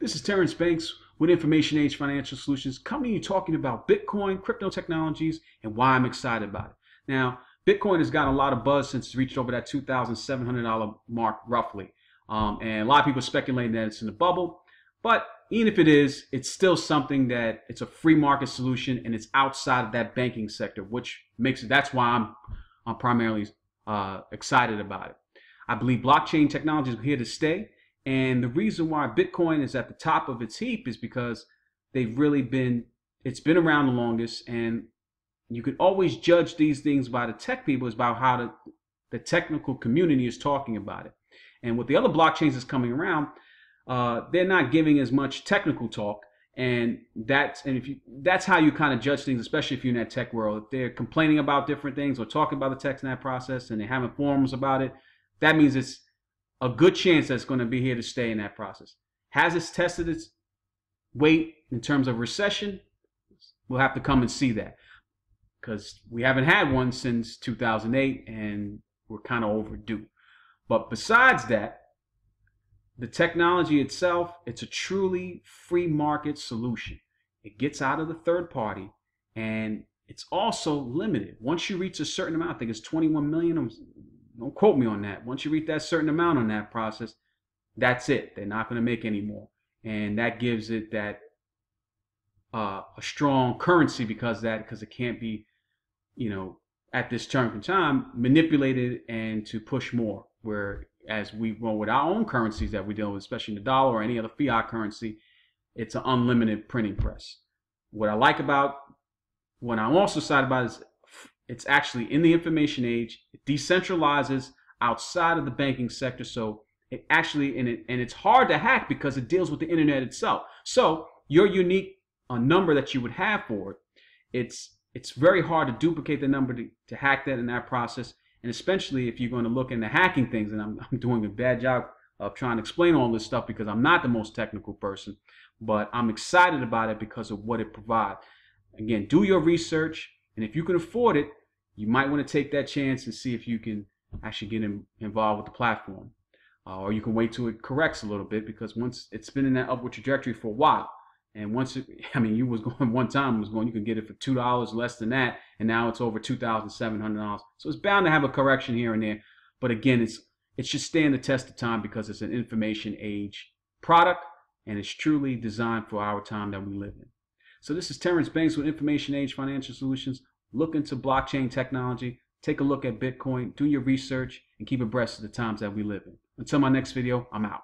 This is Terrence Banks with Information Age Financial Solutions, coming to you talking about Bitcoin, crypto technologies, and why I'm excited about it. Now, Bitcoin has gotten a lot of buzz since it's reached over that $2,700 mark, roughly. Um, and a lot of people are speculating that it's in the bubble. But even if it is, it's still something that it's a free market solution and it's outside of that banking sector, which makes it, that's why I'm, I'm primarily uh, excited about it. I believe blockchain technology is here to stay. And the reason why Bitcoin is at the top of its heap is because they've really been, it's been around the longest. And you can always judge these things by the tech people, is about how the, the technical community is talking about it. And with the other blockchains that's coming around, uh, they're not giving as much technical talk. And that's and if you that's how you kind of judge things, especially if you're in that tech world. If they're complaining about different things or talking about the text in that process and they're having forums about it, that means it's a good chance that's going to be here to stay in that process. Has it tested its weight in terms of recession? We'll have to come and see that because we haven't had one since 2008 and we're kind of overdue. But besides that, the technology itself, it's a truly free market solution. It gets out of the third party and it's also limited. Once you reach a certain amount, I think it's 21 million, don't quote me on that. Once you reach that certain amount on that process, that's it. They're not going to make any more. And that gives it that uh, a strong currency because that because it can't be, you know, at this term in time manipulated and to push more. Where as we roll with our own currencies that we deal with, especially the dollar or any other fiat currency, it's an unlimited printing press. What I like about what I'm also excited about is it's actually in the information age. It decentralizes outside of the banking sector. So it actually, and, it, and it's hard to hack because it deals with the internet itself. So your unique uh, number that you would have for it, it's, it's very hard to duplicate the number to, to hack that in that process. And especially if you're going to look into hacking things, and I'm, I'm doing a bad job of trying to explain all this stuff because I'm not the most technical person, but I'm excited about it because of what it provides. Again, do your research, and if you can afford it, you might want to take that chance and see if you can actually get in, involved with the platform. Uh, or you can wait till it corrects a little bit because once it's been in that upward trajectory for a while, and once it, I mean, you was going one time was going, you could get it for two dollars less than that, and now it's over two thousand seven hundred dollars. So it's bound to have a correction here and there. But again, it's it should stand the test of time because it's an information age product, and it's truly designed for our time that we live in. So this is Terrence Banks with Information Age Financial Solutions look into blockchain technology, take a look at Bitcoin, do your research, and keep abreast of the times that we live in. Until my next video, I'm out.